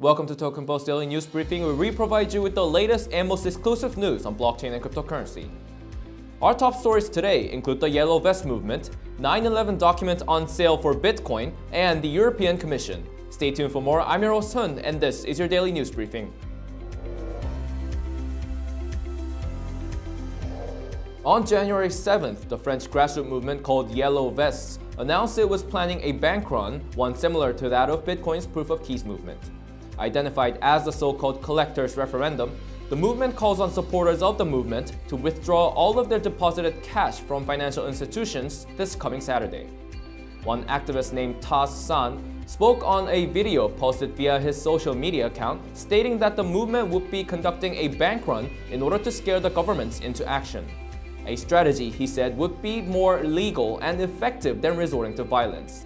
Welcome to Token Post Daily News Briefing, where we provide you with the latest and most exclusive news on blockchain and cryptocurrency. Our top stories today include the Yellow Vest movement, 9-11 document on sale for Bitcoin, and the European Commission. Stay tuned for more. I'm your host Hun, and this is your daily news briefing. On January 7th, the French grassroots movement called Yellow Vests announced it was planning a bank run, one similar to that of Bitcoin's proof of keys movement. Identified as the so-called collectors referendum, the movement calls on supporters of the movement to withdraw all of their deposited cash from financial institutions this coming Saturday. One activist named Taz San spoke on a video posted via his social media account stating that the movement would be conducting a bank run in order to scare the governments into action. A strategy, he said, would be more legal and effective than resorting to violence.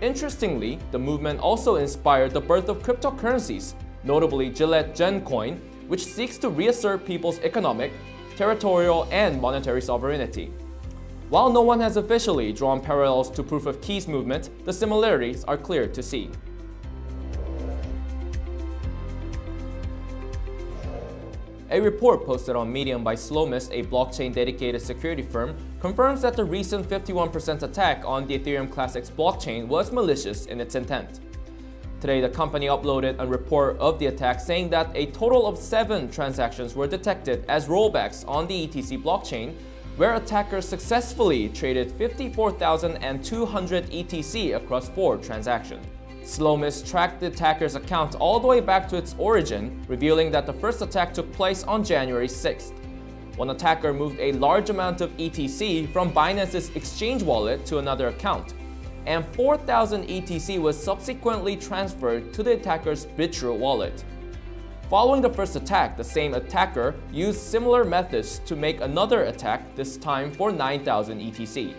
Interestingly, the movement also inspired the birth of cryptocurrencies, notably GiletJauneCoin, which seeks to reassert people's economic, territorial, and monetary sovereignty. While no one has officially drawn parallels to Proof of Keys movement, the similarities are clear to see. A report posted on Medium by Slowmist, a blockchain-dedicated security firm, confirms that the recent 51% attack on the Ethereum Classics blockchain was malicious in its intent. Today, the company uploaded a report of the attack saying that a total of seven transactions were detected as rollbacks on the ETC blockchain, where attackers successfully traded 54,200 ETC across four transactions. Slowmist tracked the attacker's account all the way back to its origin, revealing that the first attack took place on January 6th. One attacker moved a large amount of ETC from Binance's exchange wallet to another account, and 4,000 ETC was subsequently transferred to the attacker's Bitrue wallet. Following the first attack, the same attacker used similar methods to make another attack, this time for 9,000 ETC.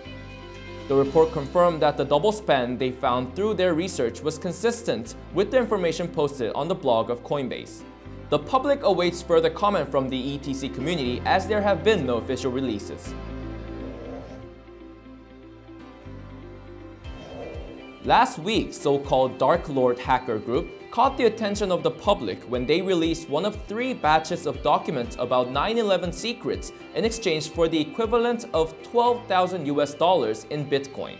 The report confirmed that the double spend they found through their research was consistent with the information posted on the blog of Coinbase. The public awaits further comment from the ETC community as there have been no official releases. Last week, so-called Dark Overlord hacker group caught the attention of the public when they released one of three batches of documents about 9-11 secrets in exchange for the equivalent of 12,000 US dollars in Bitcoin.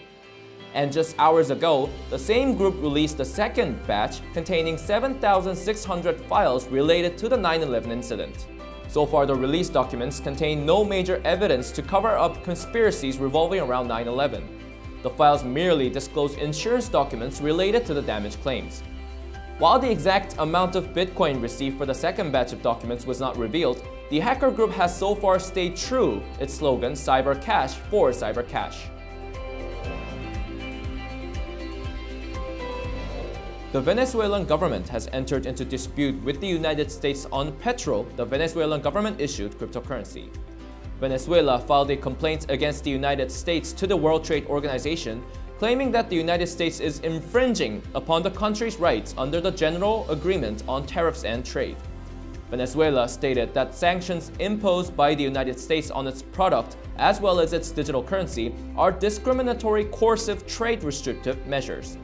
And just hours ago, the same group released a second batch containing 7,600 files related to the 9-11 incident. So far, the released documents contain no major evidence to cover up conspiracies revolving around 9-11. The files merely disclose insurance documents related to the damage claims. While the exact amount of Bitcoin received for the second batch of documents was not revealed, the hacker group has so far stayed true its slogan Cyber Cash for Cyber Cash. The Venezuelan government has entered into dispute with the United States on Petro the Venezuelan government-issued cryptocurrency. Venezuela filed a complaint against the United States to the World Trade Organization claiming that the United States is infringing upon the country's rights under the General Agreement on Tariffs and Trade. Venezuela stated that sanctions imposed by the United States on its product as well as its digital currency are discriminatory coercive trade restrictive measures.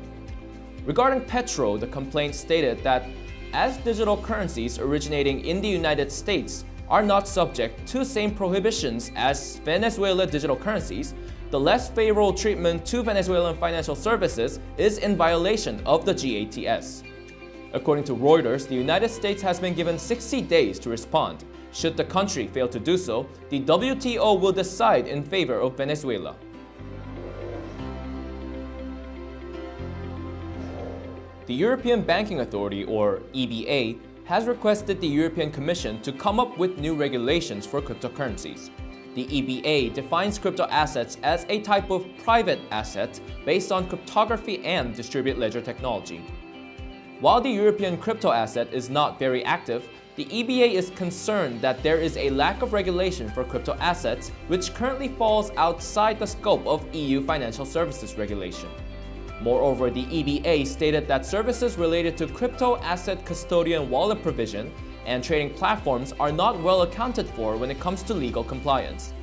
Regarding Petro, the complaint stated that as digital currencies originating in the United States are not subject to same prohibitions as Venezuela digital currencies, the less favorable treatment to Venezuelan financial services is in violation of the GATS. According to Reuters, the United States has been given 60 days to respond. Should the country fail to do so, the WTO will decide in favor of Venezuela. The European Banking Authority, or EBA, has requested the European Commission to come up with new regulations for cryptocurrencies. The EBA defines crypto assets as a type of private asset based on cryptography and distributed ledger technology. While the European crypto asset is not very active, the EBA is concerned that there is a lack of regulation for crypto assets, which currently falls outside the scope of EU financial services regulation. Moreover, the EBA stated that services related to crypto asset custodian wallet provision and trading platforms are not well accounted for when it comes to legal compliance.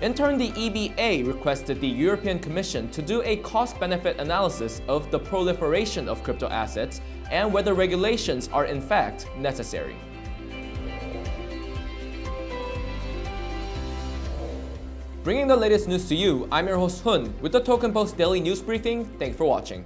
In turn, the EBA requested the European Commission to do a cost-benefit analysis of the proliferation of crypto assets and whether regulations are in fact necessary. Bringing the latest news to you, I'm your host Hun with the Token Post Daily News Briefing. Thanks for watching.